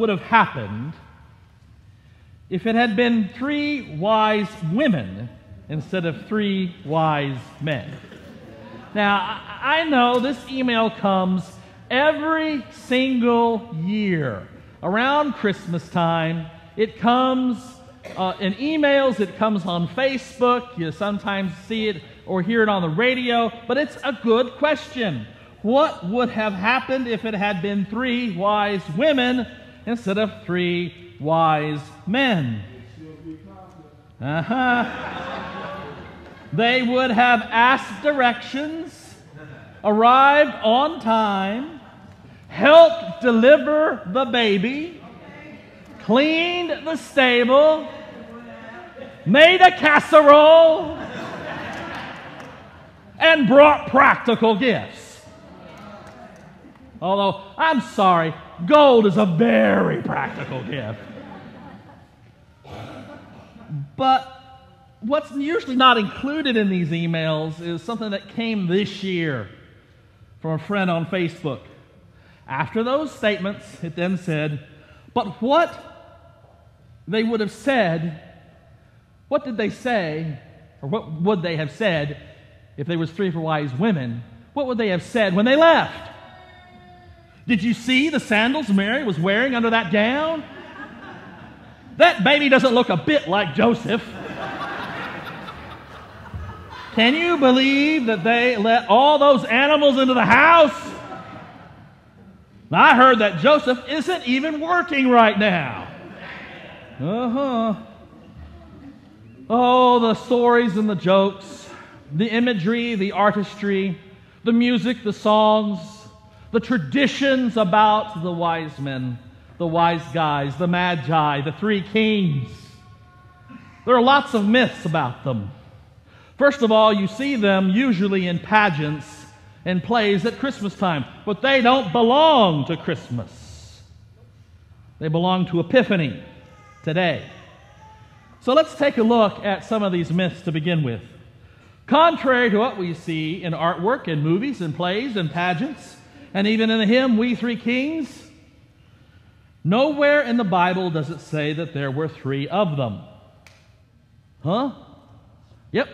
would have happened if it had been three wise women instead of three wise men. Now, I know this email comes every single year around Christmas time. It comes uh, in emails, it comes on Facebook. You sometimes see it or hear it on the radio, but it's a good question. What would have happened if it had been three wise women instead of three wise men? Uh huh. They would have asked directions, arrived on time, helped deliver the baby, cleaned the stable, made a casserole, and brought practical gifts. Although, I'm sorry, gold is a very practical gift. But what's usually not included in these emails is something that came this year from a friend on Facebook. After those statements, it then said, But what they would have said, what did they say, or what would they have said if they was three for wise women? What would they have said when they left? Did you see the sandals Mary was wearing under that gown? That baby doesn't look a bit like Joseph. Can you believe that they let all those animals into the house? I heard that Joseph isn't even working right now. Uh huh. Oh, the stories and the jokes, the imagery, the artistry, the music, the songs, the traditions about the wise men the wise guys, the magi, the three kings. There are lots of myths about them. First of all, you see them usually in pageants and plays at Christmas time, but they don't belong to Christmas. They belong to Epiphany today. So let's take a look at some of these myths to begin with. Contrary to what we see in artwork and movies and plays and pageants, and even in the hymn, We Three Kings, Nowhere in the Bible does it say that there were three of them. Huh? Yep.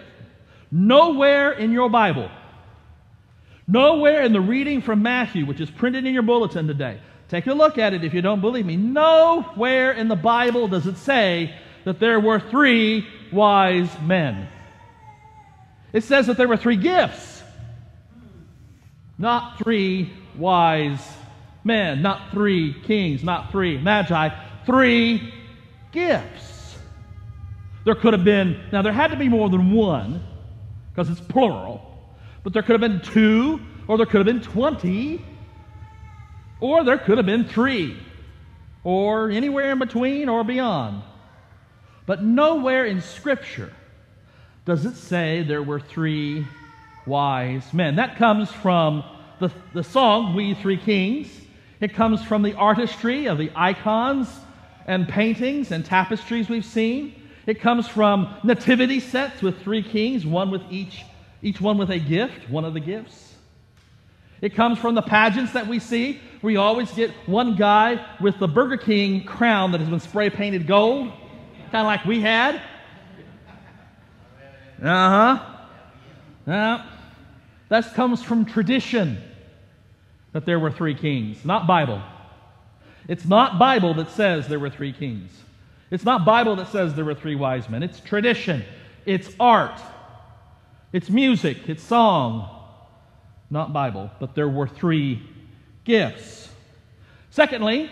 Nowhere in your Bible. Nowhere in the reading from Matthew, which is printed in your bulletin today. Take a look at it if you don't believe me. Nowhere in the Bible does it say that there were three wise men. It says that there were three gifts, not three wise men, not three kings, not three magi, three gifts. There could have been, now there had to be more than one, because it's plural, but there could have been two, or there could have been 20, or there could have been three, or anywhere in between or beyond. But nowhere in Scripture does it say there were three wise men. That comes from the, the song, We Three Kings. It comes from the artistry of the icons and paintings and tapestries we've seen. It comes from nativity sets with three kings, one with each, each one with a gift, one of the gifts. It comes from the pageants that we see. We always get one guy with the Burger King crown that has been spray painted gold, kind of like we had. Uh huh. Yeah. That comes from tradition that there were three kings, not Bible. It's not Bible that says there were three kings. It's not Bible that says there were three wise men. It's tradition. It's art. It's music. It's song. Not Bible, but there were three gifts. Secondly,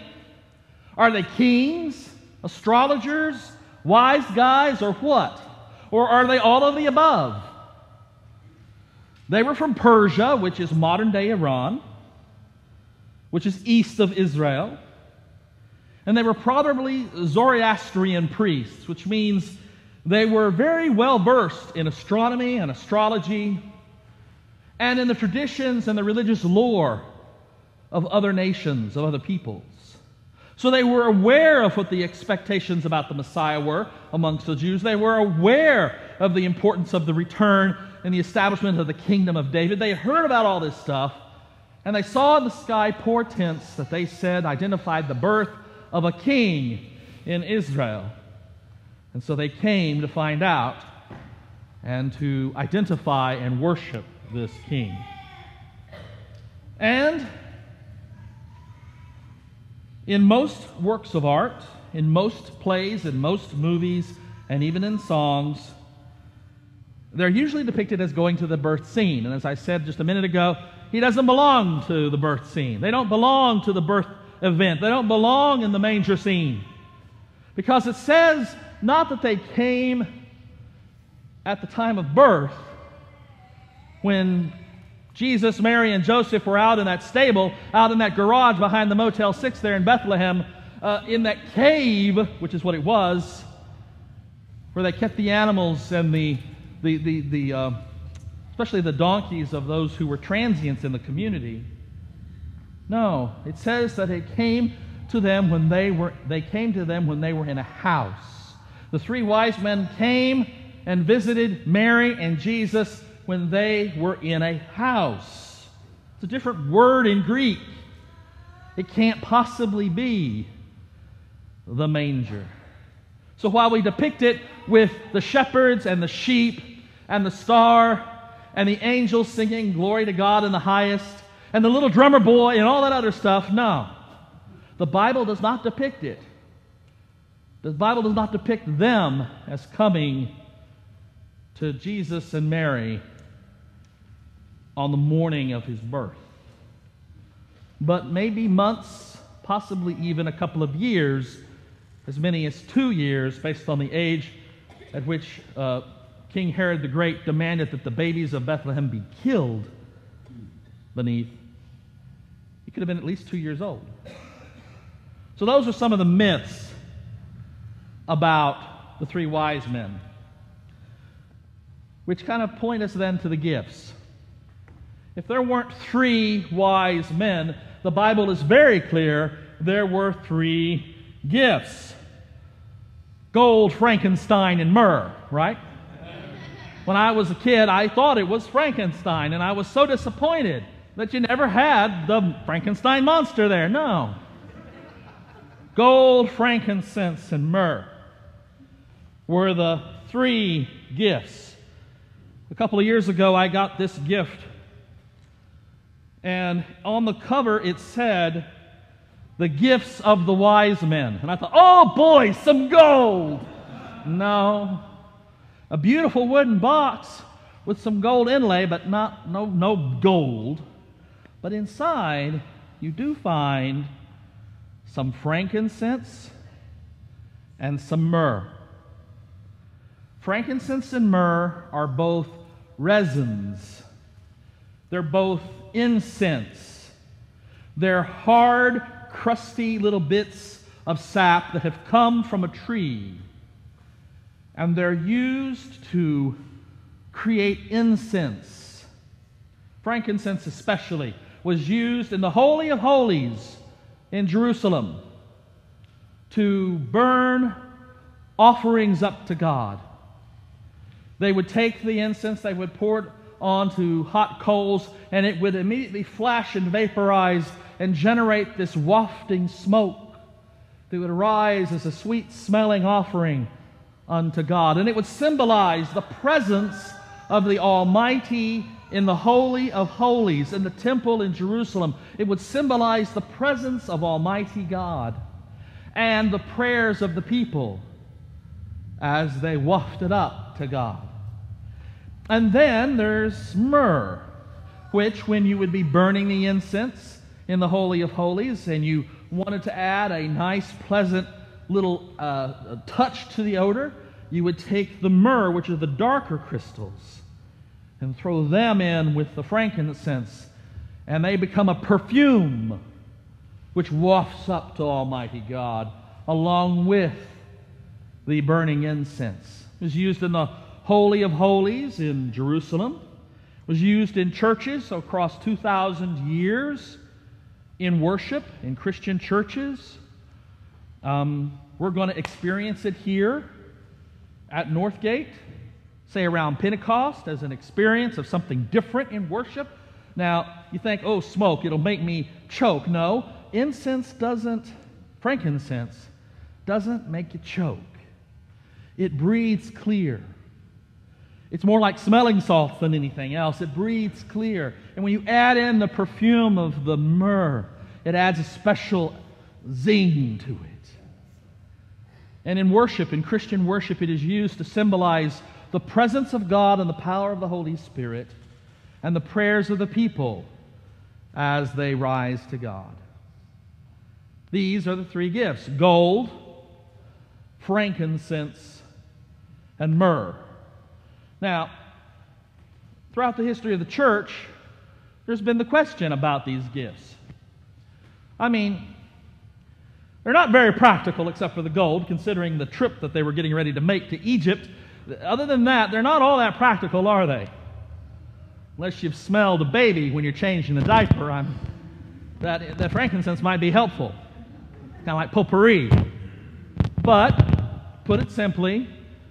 are they kings, astrologers, wise guys, or what? Or are they all of the above? They were from Persia, which is modern day Iran which is east of Israel. And they were probably Zoroastrian priests, which means they were very well versed in astronomy and astrology and in the traditions and the religious lore of other nations, of other peoples. So they were aware of what the expectations about the Messiah were amongst the Jews. They were aware of the importance of the return and the establishment of the kingdom of David. They heard about all this stuff, and they saw in the sky portents that they said identified the birth of a king in Israel. And so they came to find out and to identify and worship this king. And in most works of art, in most plays, in most movies, and even in songs, they're usually depicted as going to the birth scene. And as I said just a minute ago, he doesn't belong to the birth scene. They don't belong to the birth event. They don't belong in the manger scene. Because it says not that they came at the time of birth when Jesus, Mary, and Joseph were out in that stable, out in that garage behind the Motel 6 there in Bethlehem, uh, in that cave, which is what it was, where they kept the animals and the, the, the, the uh, especially the donkeys of those who were transients in the community. No, it says that it came to them when they were they came to them when they were in a house. The three wise men came and visited Mary and Jesus when they were in a house. It's a different word in Greek. It can't possibly be the manger. So while we depict it with the shepherds and the sheep and the star and the angels singing glory to God in the highest and the little drummer boy and all that other stuff, no. The Bible does not depict it. The Bible does not depict them as coming to Jesus and Mary on the morning of his birth. But maybe months, possibly even a couple of years, as many as two years, based on the age at which uh, King Herod the Great demanded that the babies of Bethlehem be killed beneath. He could have been at least two years old. So, those are some of the myths about the three wise men, which kind of point us then to the gifts. If there weren't three wise men, the Bible is very clear there were three gifts gold, Frankenstein, and myrrh, right? When I was a kid, I thought it was Frankenstein, and I was so disappointed that you never had the Frankenstein monster there. No. Gold, frankincense, and myrrh were the three gifts. A couple of years ago, I got this gift and on the cover it said, The gifts of the wise men. And I thought, oh boy, some gold. No. A beautiful wooden box with some gold inlay, but not no no gold. But inside you do find some frankincense and some myrrh. Frankincense and myrrh are both resins. They're both incense. They're hard, crusty little bits of sap that have come from a tree. And they're used to create incense. Frankincense, especially, was used in the Holy of Holies in Jerusalem to burn offerings up to God. They would take the incense, they would pour it onto hot coals, and it would immediately flash and vaporize and generate this wafting smoke that would arise as a sweet smelling offering unto God. And it would symbolize the presence of the Almighty in the Holy of Holies, in the temple in Jerusalem. It would symbolize the presence of Almighty God and the prayers of the people as they wafted up to God. And then there's myrrh, which, when you would be burning the incense in the Holy of Holies and you wanted to add a nice, pleasant little uh, touch to the odor, you would take the myrrh, which are the darker crystals, and throw them in with the frankincense, and they become a perfume which wafts up to Almighty God along with the burning incense. It was used in the Holy of Holies in Jerusalem, was used in churches across 2,000 years in worship in Christian churches. Um, we're going to experience it here at Northgate, say around Pentecost, as an experience of something different in worship. Now, you think, oh, smoke, it'll make me choke. No, incense doesn't frankincense doesn't make you choke, it breathes clear. It's more like smelling salts than anything else. It breathes clear. And when you add in the perfume of the myrrh, it adds a special zing to it. And in worship, in Christian worship, it is used to symbolize the presence of God and the power of the Holy Spirit and the prayers of the people as they rise to God. These are the three gifts gold, frankincense, and myrrh. Now, throughout the history of the church, there's been the question about these gifts. I mean, they're not very practical except for the gold, considering the trip that they were getting ready to make to Egypt. Other than that, they're not all that practical, are they? Unless you've smelled a baby when you're changing the diaper, I'm, that, that frankincense might be helpful. Kind of like potpourri. But, put it simply,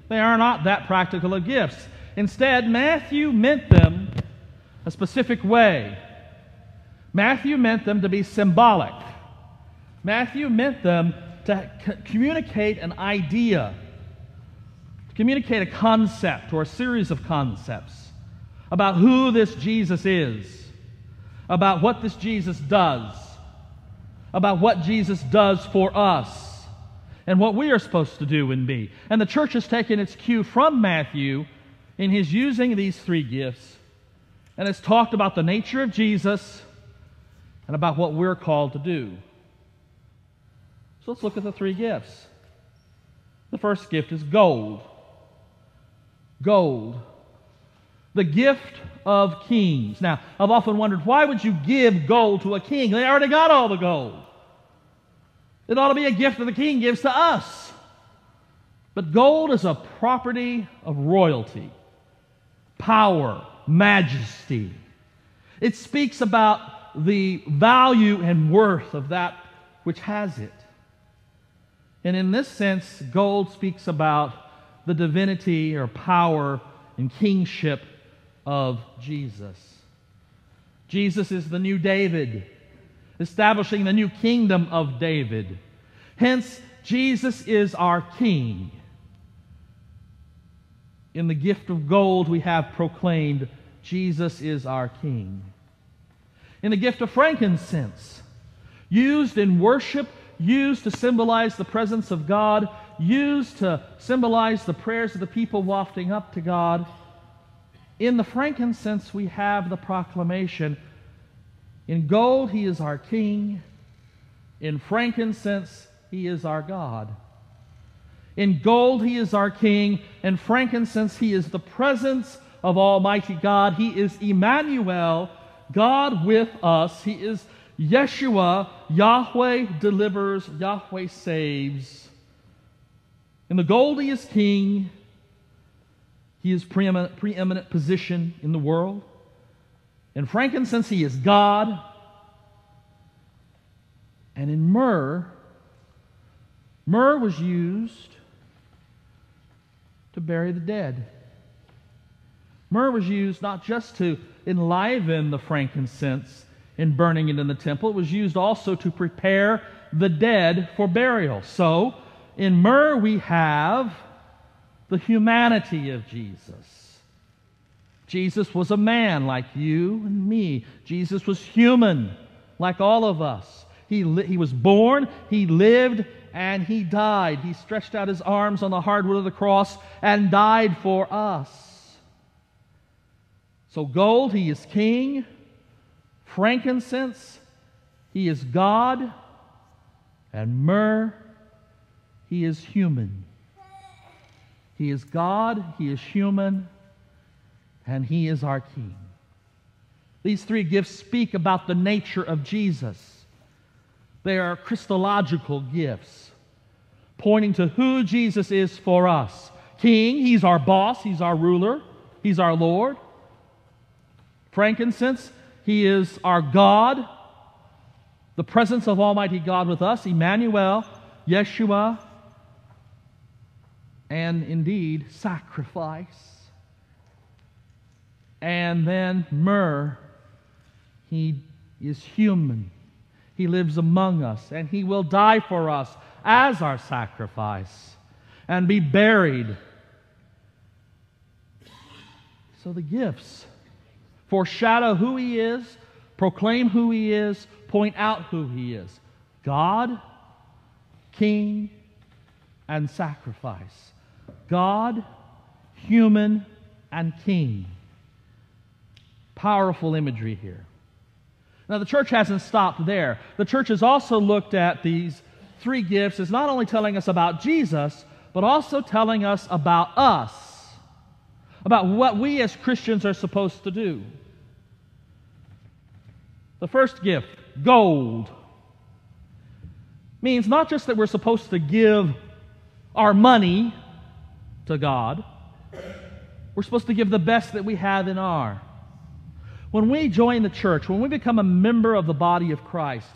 they are not that practical of gifts. Instead, Matthew meant them a specific way. Matthew meant them to be symbolic. Matthew meant them to c- communicate an idea, to communicate a concept or a series of concepts about who this Jesus is, about what this Jesus does, about what Jesus does for us, and what we are supposed to do and be. And the church has taken its cue from Matthew in his using these three gifts and has talked about the nature of Jesus and about what we're called to do. So let's look at the three gifts. The first gift is gold. Gold. The gift of kings. Now, I've often wondered why would you give gold to a king? They already got all the gold. It ought to be a gift that the king gives to us. But gold is a property of royalty power, majesty. It speaks about the value and worth of that which has it. And in this sense, gold speaks about the divinity or power and kingship of Jesus. Jesus is the new David, establishing the new kingdom of David. Hence, Jesus is our king. In the gift of gold, we have proclaimed Jesus is our King. In the gift of frankincense, used in worship, used to symbolize the presence of God, used to symbolize the prayers of the people wafting up to God. In the frankincense, we have the proclamation in gold, He is our King. In frankincense, He is our God. In gold, he is our king. In frankincense, he is the presence of Almighty God. He is Emmanuel, God with us. He is Yeshua, Yahweh delivers, Yahweh saves. In the gold, he is king. He is preeminent, preeminent position in the world. In frankincense, he is God. And in myrrh, myrrh was used to bury the dead. Myrrh was used not just to enliven the frankincense in burning it in the temple, it was used also to prepare the dead for burial. So, in myrrh, we have the humanity of Jesus. Jesus was a man like you and me. Jesus was human like all of us. He, li- he was born, he lived, and he died. He stretched out his arms on the hardwood of the cross and died for us. So, gold, he is king. Frankincense, he is God. And myrrh, he is human. He is God, he is human, and he is our king. These three gifts speak about the nature of Jesus. They are Christological gifts, pointing to who Jesus is for us. King, he's our boss, he's our ruler, he's our Lord. Frankincense, he is our God, the presence of Almighty God with us, Emmanuel, Yeshua, and indeed sacrifice. And then myrrh, he is human. He lives among us, and He will die for us as our sacrifice and be buried. So the gifts foreshadow who He is, proclaim who He is, point out who He is God, King, and sacrifice. God, human, and king. Powerful imagery here. Now, the church hasn't stopped there. The church has also looked at these three gifts as not only telling us about Jesus, but also telling us about us, about what we as Christians are supposed to do. The first gift, gold, means not just that we're supposed to give our money to God, we're supposed to give the best that we have in our. When we join the church, when we become a member of the body of Christ,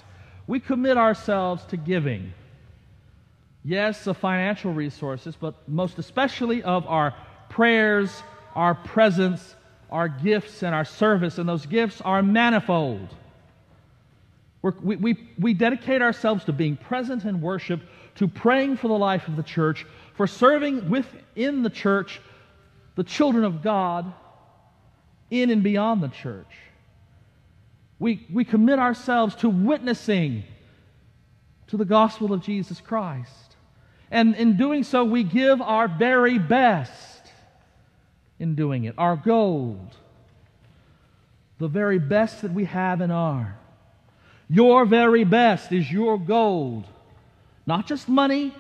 we commit ourselves to giving. Yes, of financial resources, but most especially of our prayers, our presence, our gifts, and our service. And those gifts are manifold. We we, we dedicate ourselves to being present in worship, to praying for the life of the church, for serving within the church the children of God in and beyond the church. We, we commit ourselves to witnessing to the gospel of Jesus Christ. And in doing so, we give our very best in doing it, our gold, the very best that we have in our. Your very best is your gold, not just money,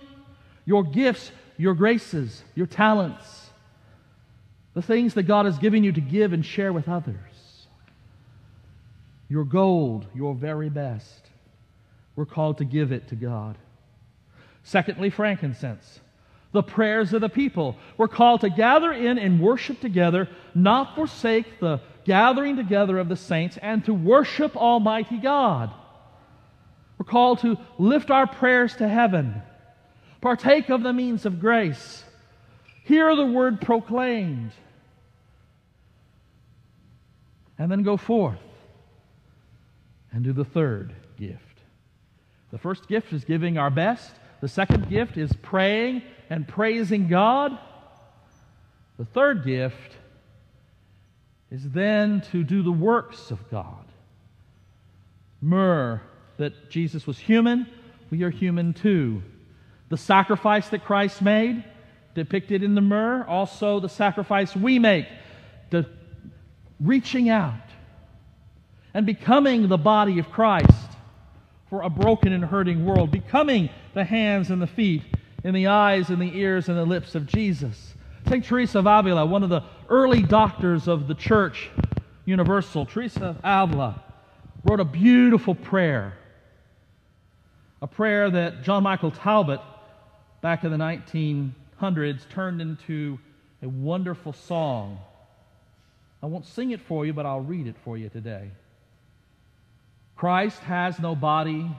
your gifts, your graces, your talents the things that God has given you to give and share with others. Your gold, your very best. We're called to give it to God. Secondly, frankincense. The prayers of the people. We're called to gather in and worship together, not forsake the gathering together of the saints, and to worship Almighty God. We're called to lift our prayers to heaven, partake of the means of grace, hear the word proclaimed and then go forth and do the third gift. The first gift is giving our best, the second gift is praying and praising God. The third gift is then to do the works of God. Myrrh, that Jesus was human, we are human too. The sacrifice that Christ made, depicted in the myrrh, also the sacrifice we make, the reaching out and becoming the body of Christ for a broken and hurting world, becoming the hands and the feet and the eyes and the ears and the lips of Jesus. St. Teresa of Avila, one of the early doctors of the church universal, Teresa of Avila, wrote a beautiful prayer. A prayer that John Michael Talbot, back in the 1900s, turned into a wonderful song I won't sing it for you, but I'll read it for you today. Christ has no body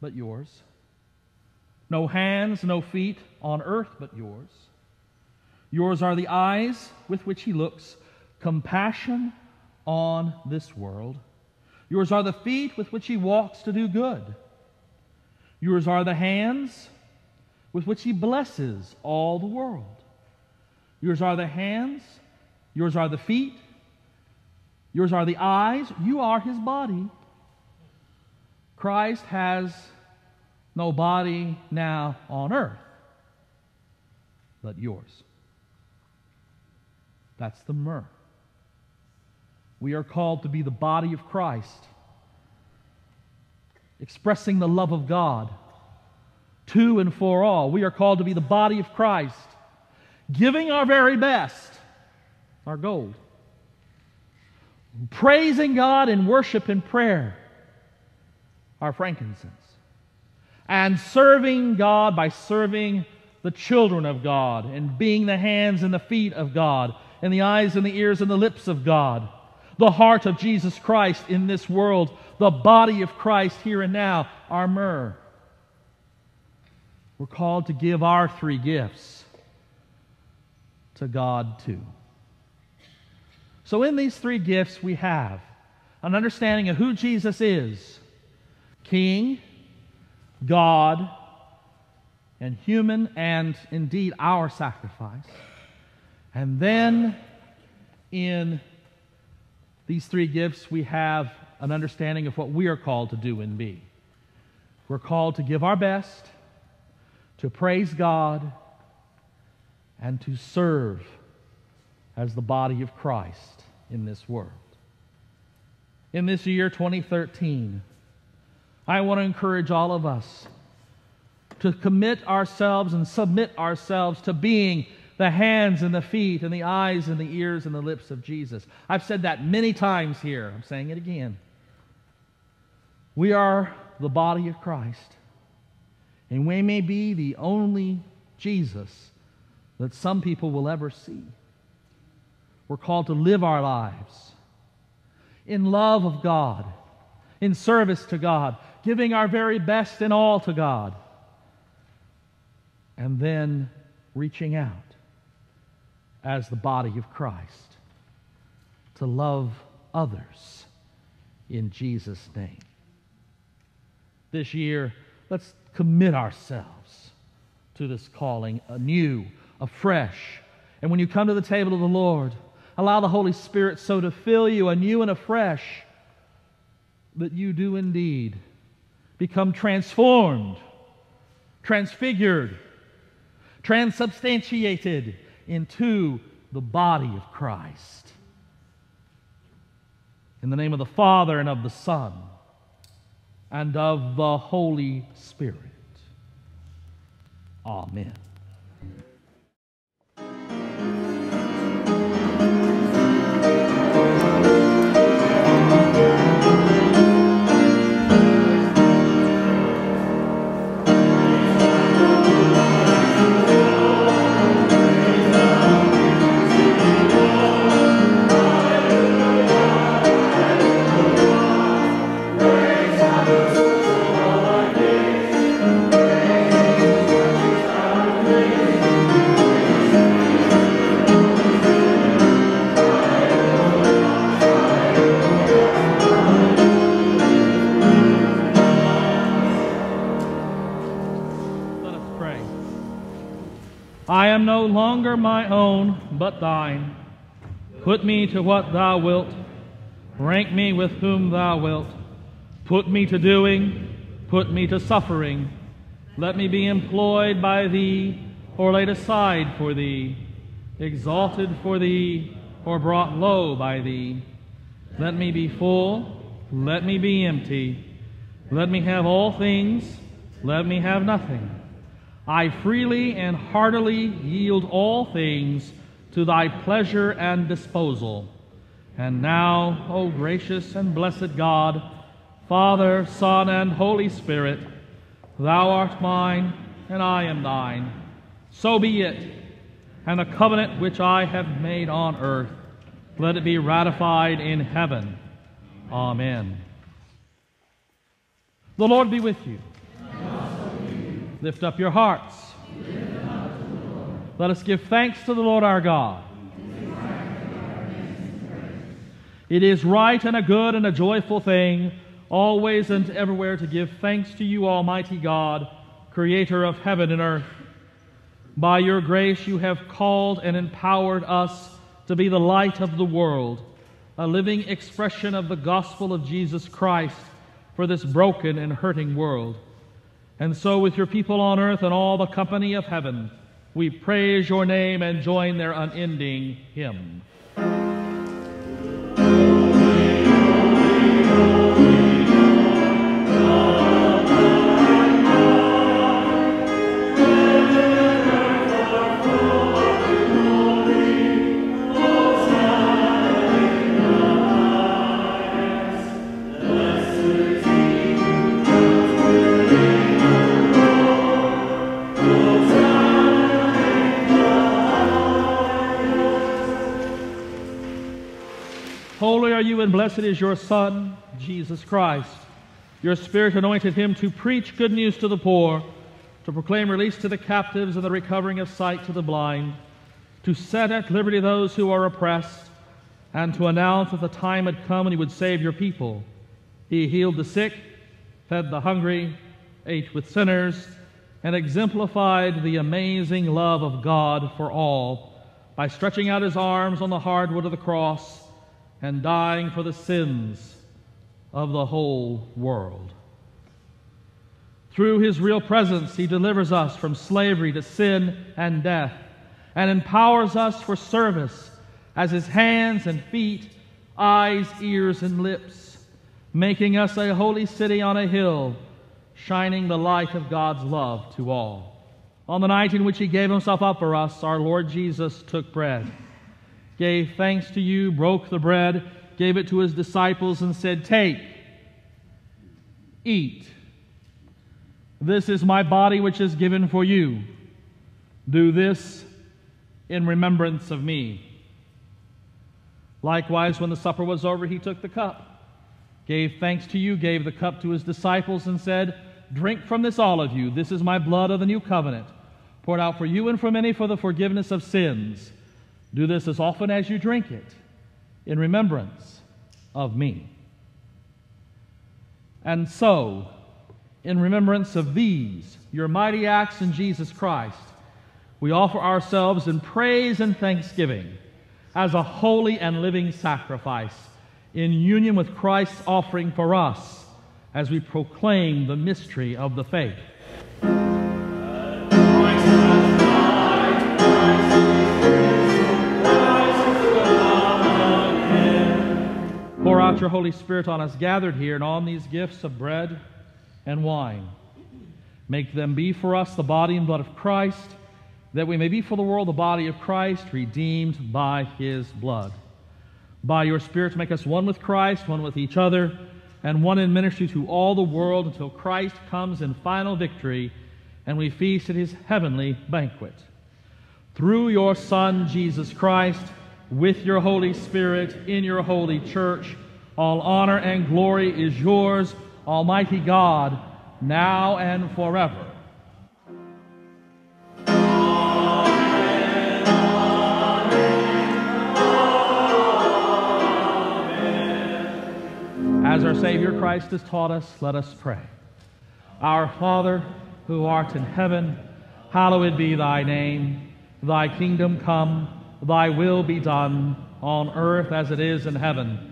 but yours, no hands, no feet on earth but yours. Yours are the eyes with which he looks, compassion on this world. Yours are the feet with which he walks to do good. Yours are the hands with which he blesses all the world. Yours are the hands Yours are the feet. Yours are the eyes. You are his body. Christ has no body now on earth but yours. That's the myrrh. We are called to be the body of Christ, expressing the love of God to and for all. We are called to be the body of Christ, giving our very best our gold. Praising God in worship and prayer, our frankincense. And serving God by serving the children of God and being the hands and the feet of God and the eyes and the ears and the lips of God. The heart of Jesus Christ in this world, the body of Christ here and now, our myrrh. We're called to give our three gifts to God too. So, in these three gifts, we have an understanding of who Jesus is, King, God, and human, and indeed our sacrifice. And then in these three gifts, we have an understanding of what we are called to do and be. We're called to give our best, to praise God, and to serve as the body of Christ in this world. In this year 2013, I want to encourage all of us to commit ourselves and submit ourselves to being the hands and the feet and the eyes and the ears and the lips of Jesus. I've said that many times here. I'm saying it again. We are the body of Christ, and we may be the only Jesus that some people will ever see. We're called to live our lives in love of God, in service to God, giving our very best and all to God, and then reaching out as the body of Christ to love others in Jesus' name. This year, let's commit ourselves to this calling anew, afresh. And when you come to the table of the Lord, allow the Holy Spirit so to fill you anew and afresh that you do indeed become transformed, transfigured, transubstantiated into the body of Christ. In the name of the Father and of the Son and of the Holy Spirit. Amen. Put me to what thou wilt, rank me with whom thou wilt. Put me to doing, put me to suffering. Let me be employed by thee, or laid aside for thee, exalted for thee, or brought low by thee. Let me be full, let me be empty. Let me have all things, let me have nothing. I freely and heartily yield all things to thy pleasure and disposal. And now, O gracious and blessed God, Father, Son, and Holy Spirit, thou art mine, and I am thine. So be it. And the covenant which I have made on earth, let it be ratified in heaven. Amen. The Lord be with you. Lift up your hearts. Let us give thanks to the Lord our God. It is right and a good and a joyful thing, always and everywhere, to give thanks to you, Almighty God, Creator of heaven and earth. By your grace, you have called and empowered us to be the light of the world, a living expression of the gospel of Jesus Christ for this broken and hurting world. And so, with your people on earth and all the company of heaven, we praise your name and join their unending hymn. And blessed is your Son, Jesus Christ. Your Spirit anointed him to preach good news to the poor, to proclaim release to the captives and the recovering of sight to the blind, to set at liberty those who are oppressed, and to announce that the time had come when he would save your people. He healed the sick, fed the hungry, ate with sinners, and exemplified the amazing love of God for all by stretching out his arms on the hardwood of the cross and dying for the sins of the whole world. Through his real presence, he delivers us from slavery to sin and death and empowers us for service as his hands and feet, eyes, ears, and lips, making us a holy city on a hill, shining the light of God's love to all. On the night in which he gave himself up for us, our Lord Jesus took bread, gave thanks to you, broke the bread, gave it to his disciples, and said, Take, eat. This is my body which is given for you. Do this in remembrance of me. Likewise, when the supper was over, he took the cup, gave thanks to you, gave the cup to his disciples, and said, Drink from this, all of you. This is my blood of the new covenant, poured out for you and for many for the forgiveness of sins. Do this as often as you drink it in remembrance of me. And so, in remembrance of these, your mighty acts in Jesus Christ, we offer ourselves in praise and thanksgiving as a holy and living sacrifice in union with Christ's offering for us as we proclaim the mystery of the faith. Out your Holy Spirit on us gathered here and on these gifts of bread and wine. Make them be for us the body and blood of Christ, that we may be for the world the body of Christ, redeemed by his blood. By your Spirit, make us one with Christ, one with each other, and one in ministry to all the world until Christ comes in final victory and we feast at his heavenly banquet. Through your Son, Jesus Christ, with your Holy Spirit, in your holy church, all honor and glory is yours Almighty God, now and forever. As our Savior Christ has taught us, let us pray. Our Father, who art in heaven, hallowed be thy name. Thy kingdom come, thy will be done, on earth as it is in heaven.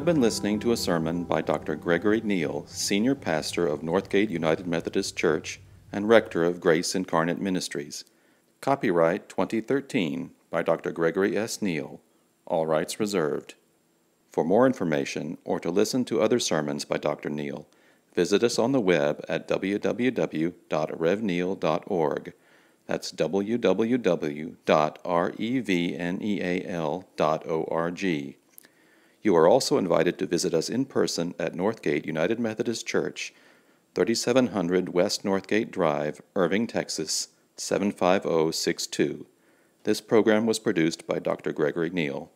Have been listening to a sermon by Dr. Gregory Neal, Senior Pastor of Northgate United Methodist Church and Rector of Grace Incarnate Ministries. Copyright 2013 by Dr. Gregory S. Neal. All rights reserved. For more information or to listen to other sermons by Dr. Neal, visit us on the web at www.revneal.org. That's www.revneal.org. You are also invited to visit us in person at Northgate United Methodist Church, 3700 West Northgate Drive, Irving, Texas 75062. This program was produced by Dr. Gregory Neal.